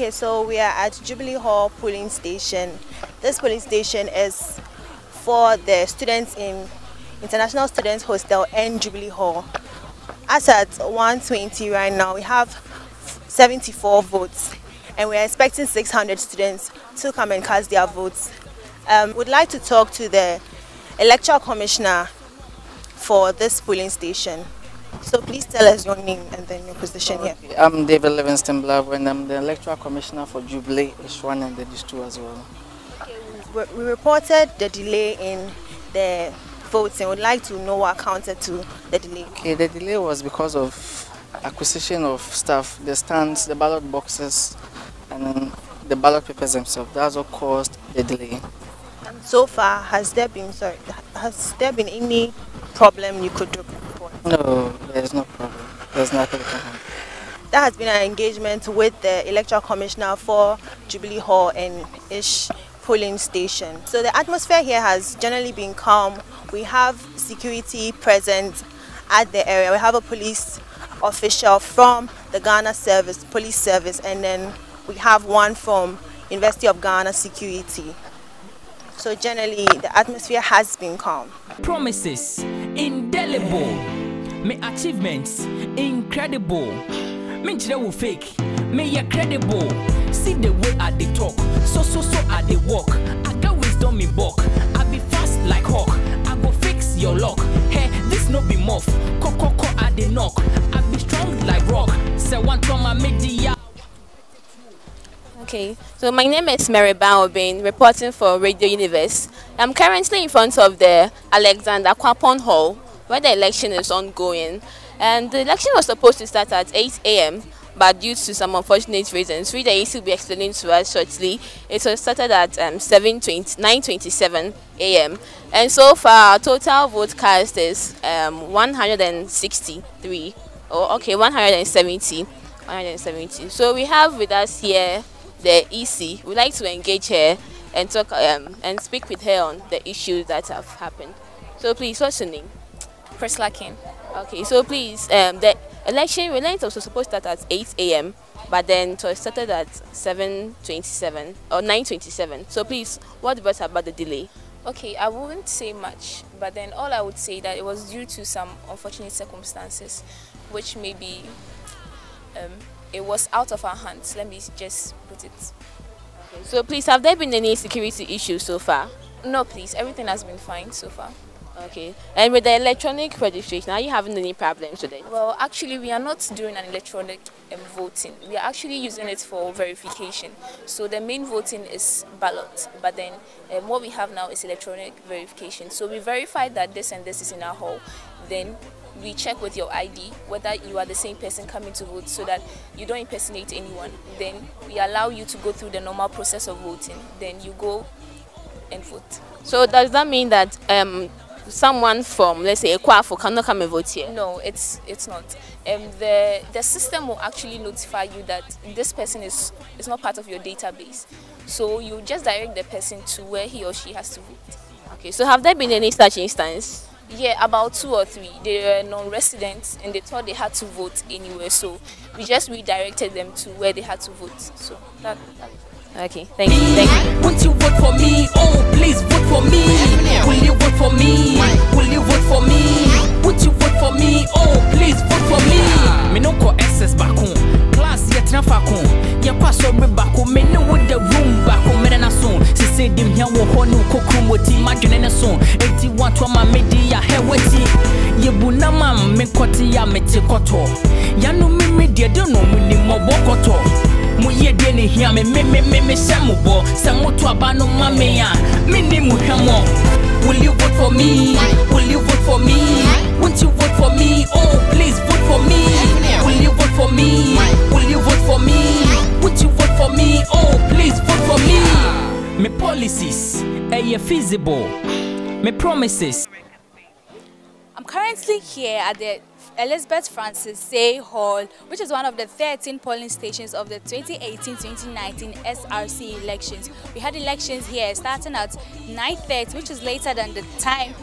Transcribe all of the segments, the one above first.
Okay, so we are at Jubilee Hall polling station. This polling station is for the students in International Students Hostel and Jubilee Hall. As at 120 right now, we have 74 votes and we're expecting 600 students to come and cast their votes. Um, we'd like to talk to the electoral commissioner for this polling station. So please tell us your name and then your position okay. here. I'm David Livingston Blav and I'm the electoral commissioner for Jubilee H1 and the District as well. Okay, we reported the delay in the votes and would like to know what accounted to the delay. Okay, the delay was because of acquisition of stuff, the stands, the ballot boxes, and the ballot papers themselves. That's what caused the delay. And So far, has there been sorry, has there been any problem you could report? No, there's no problem. There's nothing can happen. There has been our engagement with the electoral commissioner for Jubilee Hall and Ish polling station. So the atmosphere here has generally been calm. We have security present at the area. We have a police official from the Ghana Service, Police Service, and then we have one from University of Ghana Security. So generally, the atmosphere has been calm. Promises indelible, my achievements incredible. Me will fake, me ya credible. See the way I they talk, so so so I they walk. I got wisdom in bulk, I be fast like hawk. I go fix your lock. Hey, this no be muff. Coco co I they knock. I be strong like rock. Say one time I media. Okay, so my name is Mary Baobin, reporting for Radio Universe. I'm currently in front of the Alexander Kwapon Hall, where the election is ongoing. And the election was supposed to start at 8 a.m., but due to some unfortunate reasons, which the EC will be explaining to us shortly, it was started at um, 9.27 a.m. And so far, our total vote cast is um, 163, or okay, 170. 170. So we have with us here the EC. We'd like to engage her and talk um, and speak with her on the issues that have happened. So please, what's your name? Priscilla King. Okay, so please, um, the election relent was supposed to start at 8 a.m., but then it was started at 7.27 or 9.27. So please, what brought about the delay? Okay, I wouldn't say much, but then all I would say that it was due to some unfortunate circumstances, which maybe um, it was out of our hands. Let me just put it. Okay. So please, have there been any security issues so far? No, please. Everything has been fine so far. Okay. And with the electronic registration, are you having any problems with it? Well, actually, we are not doing an electronic um, voting. We are actually using it for verification. So the main voting is ballot, but then um, what we have now is electronic verification. So we verify that this and this is in our hall. Then we check with your ID whether you are the same person coming to vote so that you don't impersonate anyone. Then we allow you to go through the normal process of voting. Then you go and vote. So does that mean that um, someone from let's say Akuafo cannot come and vote here? No, it's it's not. Um, the the system will actually notify you that this person is is not part of your database. So you just direct the person to where he or she has to vote. Okay. So have there been any such instance? Yeah, about two or three. They were non-residents and they thought they had to vote anywhere. So we just redirected them to where they had to vote. So that. that Okay, thank you. Thank you. Won't you vote for me? Oh, please vote for me. De no mu me Will you vote for me? Will you vote for me? Won't you vote for me? Oh, please vote for me. Will you vote for me? Will you vote for me? Won't you vote for me? Oh, please vote for me. Me policies, eh, feasible. Me promises. I'm currently here at the Elizabeth Frances Sey Hall, which is one of the 13 polling stations of the 2018-2019 SRC elections. We had elections here starting at 9.30, which is later than the time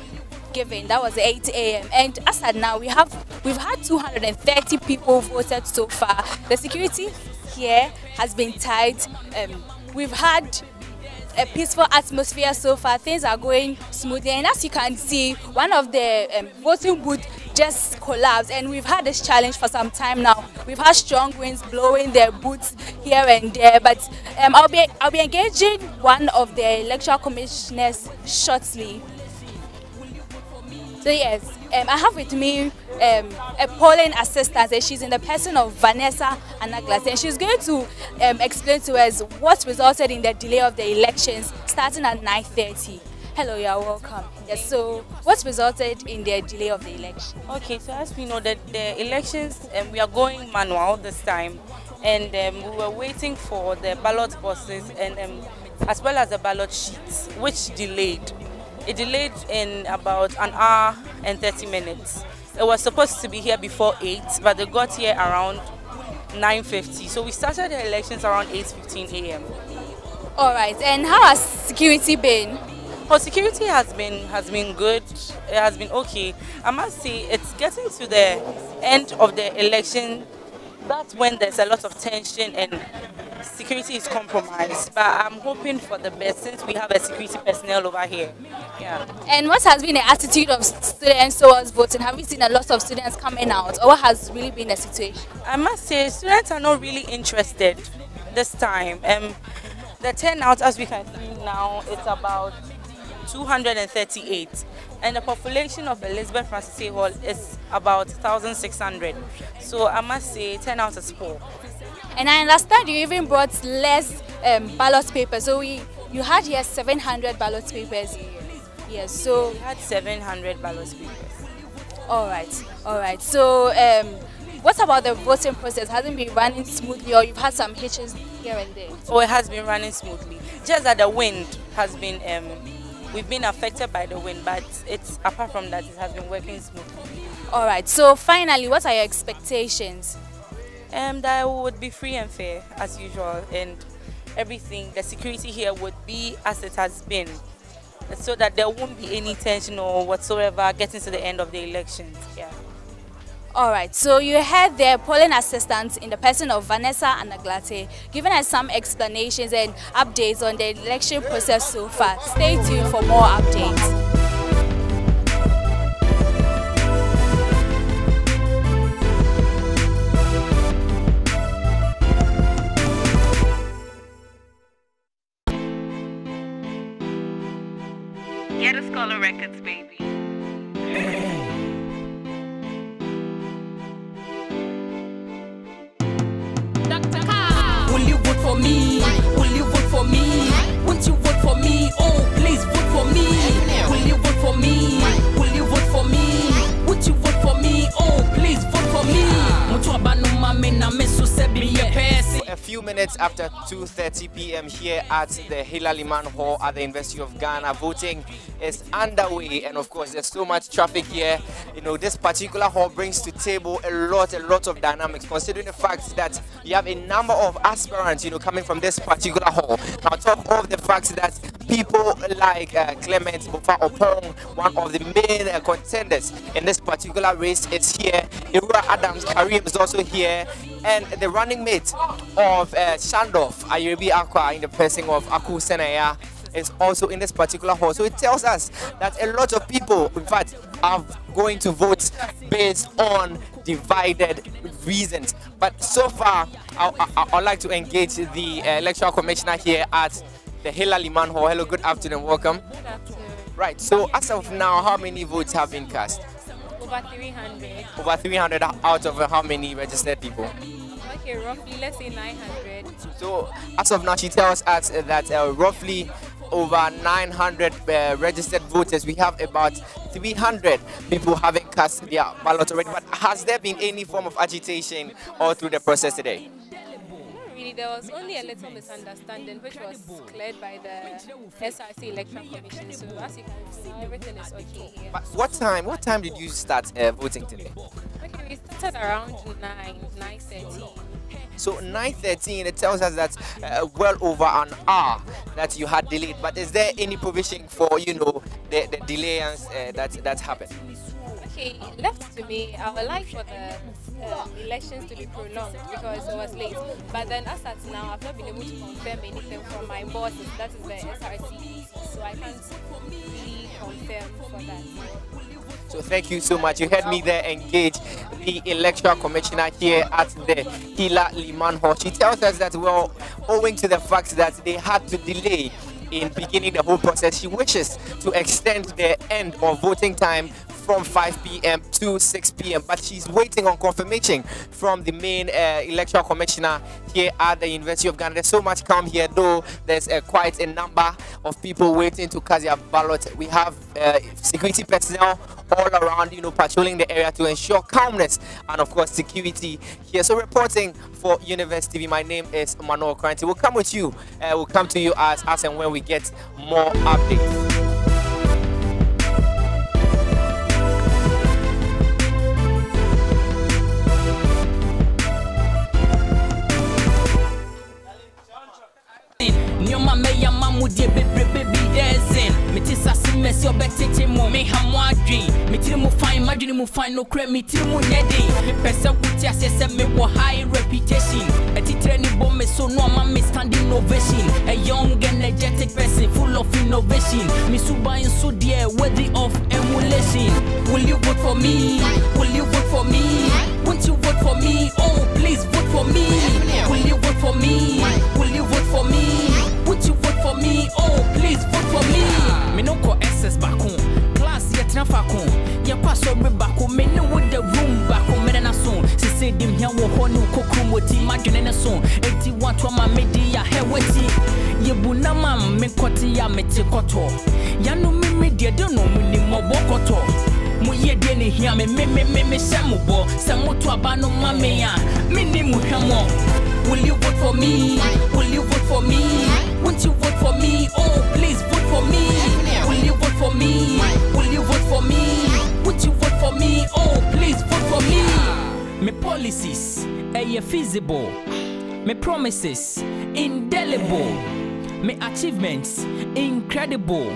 given. That was 8 a.m. And as at now, we have we've had 230 people voted so far. The security here has been tight. Um, we've had a peaceful atmosphere so far. Things are going smoothly. And as you can see, one of the um, voting booths just collapsed. And we've had this challenge for some time now. We've had strong winds blowing their boots here and there. But um, I'll, be, I'll be engaging one of the electoral commissioners shortly. So yes, um, I have with me um, a polling assistant and she's in the person of Vanessa Anaglas and she's going to um, explain to us what resulted in the delay of the elections starting at 9.30. Hello, you are welcome. Yes, so what resulted in the delay of the election? Okay, so as we know that the elections, um, we are going manual this time and um, we were waiting for the ballot boxes and um, as well as the ballot sheets, which delayed. It delayed in about an hour and 30 minutes. It was supposed to be here before 8, but they got here around 9.50. So we started the elections around 8.15 a.m. All right, and how has security been? Well, security has been has been good. It has been okay. I must say, it's getting to the end of the election. That's when there's a lot of tension and security is compromised. But I'm hoping for the best since we have a security personnel over here. Yeah. And what has been the attitude of students towards voting? Have you seen a lot of students coming out, or what has really been the situation? I must say, students are not really interested this time. Um, the turnout, as we can see now, it's about 238 and the population of Elizabeth Frances Hall is about 1,600. So I must say turnout is poor. And I understand you even brought less um, ballot papers. So we, you had here 700 ballot papers. Yes, so... We had 700 ballot papers. All right, all right. So um, what about the voting process? Hasn't been running smoothly or you've had some hitches here and there? Oh, it has been running smoothly. Just that the wind has been, um, we've been affected by the wind, but it's apart from that, it has been working smoothly. All right. So finally, what are your expectations? Um, that it would be free and fair as usual, and everything. The security here would be as it has been, so that there won't be any tension or whatsoever getting to the end of the elections. Yeah. All right, so you heard the polling assistant in the person of Vanessa Anaglate giving us some explanations and updates on the election process so far. Stay tuned for more updates. A few minutes after 2:30 p.m. here at the Hilla Limann Hall at the University of Ghana, voting is underway, and of course, there's so much traffic here. You know, this particular hall brings to table a lot, a lot of dynamics, considering the fact that you have a number of aspirants, you know, coming from this particular hall. Now, talk of the fact that people like uh, Clement Bofa Opong, one of the main uh, contenders in this particular race, is here. Irua Adams Karim is also here, and the running mate of uh, Shandoff Ayubi Aqua in the person of Aku Senaya is also in this particular hall. So it tells us that a lot of people, in fact, are going to vote based on divided reasons. But so far, I, I, I'd like to engage the uh, electoral commissioner here at the Hilla Limann Hall. Hello, good afternoon, welcome. Good afternoon. Right, so as of now, how many votes have been cast? Over 300. Over 300 out of how many registered people? Okay, roughly, let's say 900. So as of now, she tells us that uh, roughly over 900 uh, registered voters. We have about 300 people having cast their ballot already. But has there been any form of agitation all through the process today? Not really, there was only a little misunderstanding which was cleared by the SRC Election Commission. So as you can see, everything is okay here. But what time? What time did you start uh, voting today? Okay, we started around 9, 9.30. So 9:13, it tells us that uh, well over an hour that you had delayed. But is there any provision for you know the, the delay uh, that that happened? Okay, left to me, I would like for the uh, elections to be prolonged because it was late. But then as at now, I've not been able to confirm anything from my bosses, that is the SRC, so I can't really confirm for that. So thank you so much. You heard me there engage the electoral commissioner here at the Hilla Limann Hall. She tells us that, well, owing to the fact that they had to delay in beginning the whole process, she wishes to extend the end of voting time from 5 p.m. to 6 p.m. But she's waiting on confirmation from the main uh, electoral commissioner here at the University of Ghana. There's so much come here, though. There's uh, quite a number of people waiting to cast their ballot. We have uh, security personnel all around, you know, patrolling the area to ensure calmness and, of course, security here. So, reporting for University TV, my name is Manuel Kranti. We'll come with you. Uh, we'll come to you as, as and when we get more updates. Mu fan madwene mu fan nokorɛ metiri mu nyɛ den mepɛ sɛ wote aseɛ sɛ mewɔ high reputation. Ɛtitirɛ ne bɔ me so no ama me standing ovation a young energetic person full of innovation. Me suban so deɛ worthy of emulation. Will you vote for me? Will you vote for me? Won't you vote for me? Oh please vote for me To ma me di ya he wati. Na ma me koti ya me te koto. Ya no me me de no mu ni mo bokoto. Mu ye de ne hia me me me me me sha mo bo. Sa mo to aba no ma me. Me hwa. Will you vote for me? Will you vote for me? Won't you vote for me? Oh, please vote for me. Will you vote for me? Will you vote for me? Won't you vote for me? Oh, please vote for me. My policies, eh, are feasible. My promises, indelible. My achievements, incredible.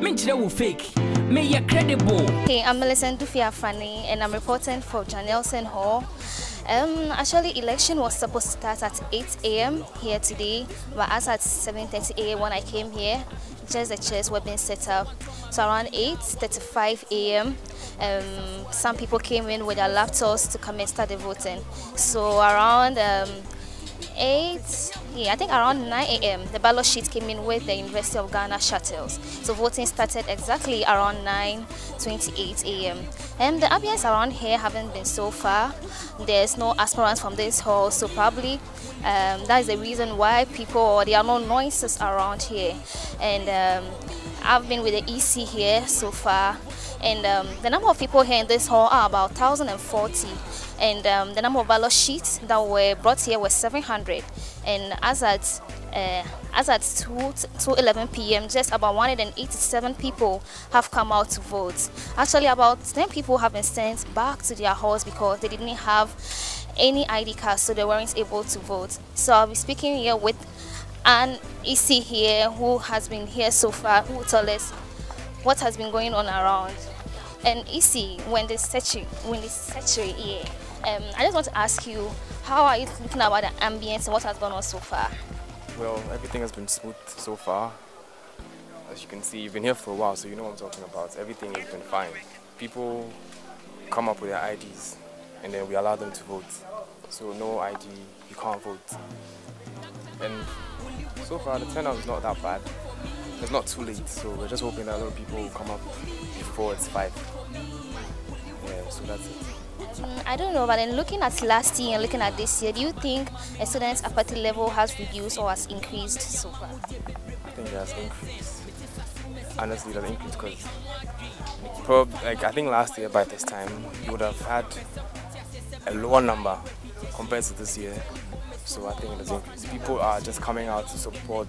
Me will fake. Me are credible. Hey, I'm Millicent Dufia Fanny and I'm reporting for Jean Nelson Hall. Um, actually, election was supposed to start at 8 a.m. here today, but as at 7:30 a.m. when I came here, just the chairs were being set up. So around 8:35 a.m., um, some people came in with their laptops to come and start the voting. So around um, 8, yeah, I think around 9 a.m. the ballot sheet came in with the University of Ghana shuttles. So voting started exactly around 9:28 a.m. And the ambience around here haven't been so far. There's no aspirants from this hall, so probably um, that is the reason why people there are no noises around here. And um, I've been with the EC here so far, and um, the number of people here in this hall are about 1,040 and um, the number of ballot sheets that were brought here was 700 and as at uh, as at 2 2 11 p.m. just about 187 people have come out to vote. Actually about 10 people have been sent back to their halls because they didn't have any ID cards so they weren't able to vote. So I'll be speaking here with an EC here who has been here so far who will tell us what has been going on around. And EC when the searching when the searching here um, I just want to ask you, how are you looking about the ambience and what has gone on so far? Well, everything has been smooth so far. As you can see, you've been here for a while, so you know what I'm talking about. Everything has been fine. People come up with their IDs, and then we allow them to vote. So no ID, you can't vote. And so far, the turnout is not that bad. It's not too late, so we're just hoping that a lot of people will come up before it's 5. Yeah, so that's it. Mm, I don't know, but then looking at last year and looking at this year, do you think a student's apathy level has reduced or has increased so far? I think it has increased. Honestly, it has increased because, like I think last year by this time you would have had a lower number compared to this year. So I think it has increased. People are just coming out to support.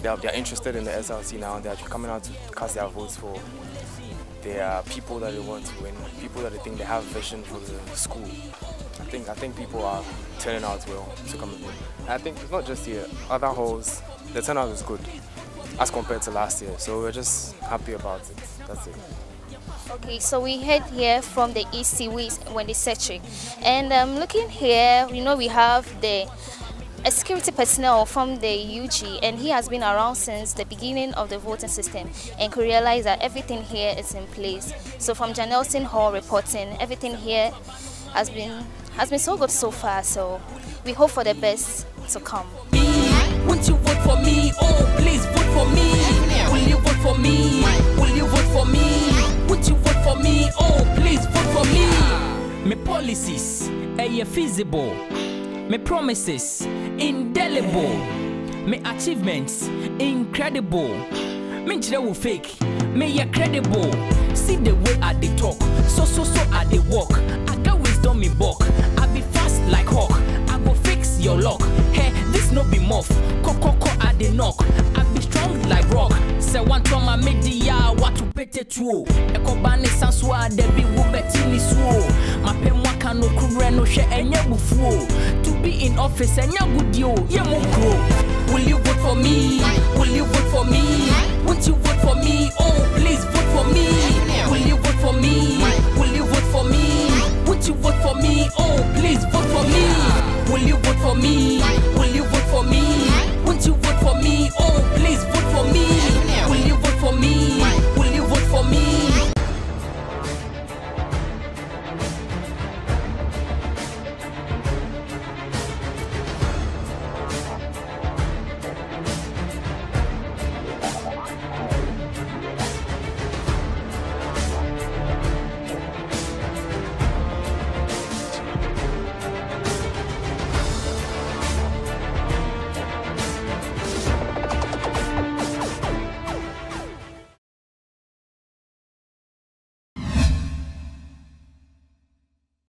They are, they are interested in the SRC now. They are coming out to cast their votes for there are people that they want to win, people that they think they have vision for the school. I think I think people are turning out well to come and win. And I think it's not just here, other halls, the turnout is good as compared to last year. So we're just happy about it. That's it. Okay, so we head here from the EC Wendy Setri. And um, looking here, you know, we have the a security personnel from the UG and he has been around since the beginning of the voting system and could realize that everything here is in place. So from Jean Nelson Hall reporting, everything here has been has been so good so far. So we hope for the best to come. Won't you vote for me? Oh, please vote for me. Will you vote for me? Will you vote for me? Won't you vote for me? Oh, please vote for me. My policies, are feasible. My promises, indelible. My achievements, incredible. Me will fake, me credible. See the way I they talk, so so so I they walk. I got wisdom in bulk. I be fast like hawk. I go fix your luck. Hey, this no be muff. Coco I dey knock. I be strong like rock. Say one time I made the ya what tetuo ɛkɔba ne sa so a dabi wobɛte suo mapɛ mu aka nokorɛ no hwɛ ɛnyɛ bufuo to be in office ɛnyɛ godie o yɛ will you vote for me will you vote for me won't you vote for me oh please vote for me will you vote for me will you vote for me won't you vote for me oh please vote for me will you vote for me will you vote for me won't you vote for me oh please vote for me will you vote for me